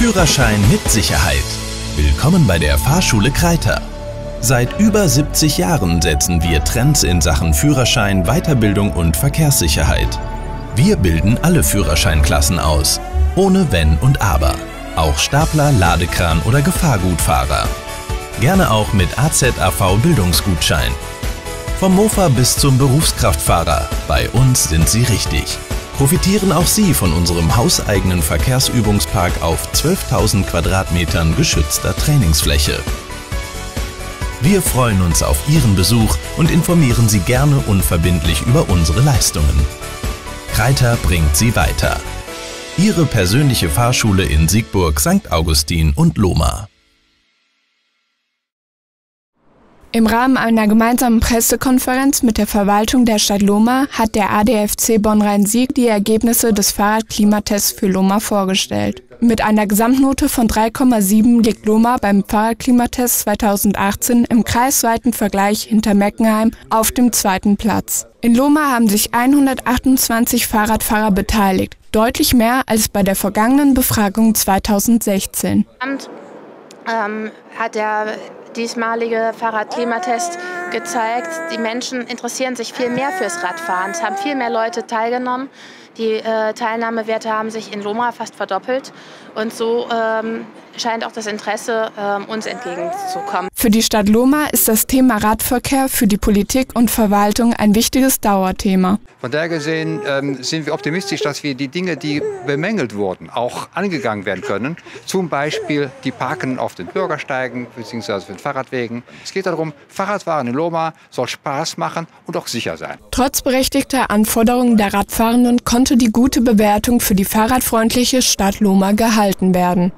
Führerschein mit Sicherheit. Willkommen bei der Fahrschule Kreiter. Seit über 70 Jahren setzen wir Trends in Sachen Führerschein, Weiterbildung und Verkehrssicherheit. Wir bilden alle Führerscheinklassen aus, ohne Wenn und Aber. Auch Stapler, Ladekran oder Gefahrgutfahrer. Gerne auch mit AZAV Bildungsgutschein. Vom Mofa bis zum Berufskraftfahrer. Bei uns sind Sie richtig. Profitieren auch Sie von unserem hauseigenen Verkehrsübungspark auf 12.000 Quadratmetern geschützter Trainingsfläche. Wir freuen uns auf Ihren Besuch und informieren Sie gerne unverbindlich über unsere Leistungen. Kreiter bringt Sie weiter. Ihre persönliche Fahrschule in Siegburg, St. Augustin und Lohmar. Im Rahmen einer gemeinsamen Pressekonferenz mit der Verwaltung der Stadt Lohmar hat der ADFC Bonn-Rhein-Sieg die Ergebnisse des Fahrradklimatests für Lohmar vorgestellt. Mit einer Gesamtnote von 3,7 liegt Lohmar beim Fahrradklimatest 2018 im kreisweiten Vergleich hinter Meckenheim auf dem zweiten Platz. In Lohmar haben sich 128 Fahrradfahrer beteiligt, deutlich mehr als bei der vergangenen Befragung 2016. Ähm, hat der diesmalige Fahrradklimatest gezeigt, die Menschen interessieren sich viel mehr fürs Radfahren. Es haben viel mehr Leute teilgenommen. Die äh, Teilnahmewerte haben sich in Loma fast verdoppelt. Und so ähm, scheint auch das Interesse ähm, uns entgegenzukommen. Für die Stadt Loma ist das Thema Radverkehr für die Politik und Verwaltung ein wichtiges Dauerthema. Von daher gesehen ähm, sind wir optimistisch, dass wir die Dinge, die bemängelt wurden, auch angegangen werden können. Zum Beispiel die Parken auf den Bürgersteigen bzw. auf den Fahrradwegen. Es geht darum, Fahrradfahren in Loma soll Spaß machen und auch sicher sein. Trotz berechtigter Anforderungen der Radfahrenden konnte die gute Bewertung für die fahrradfreundliche Stadt Loma gehalten werden.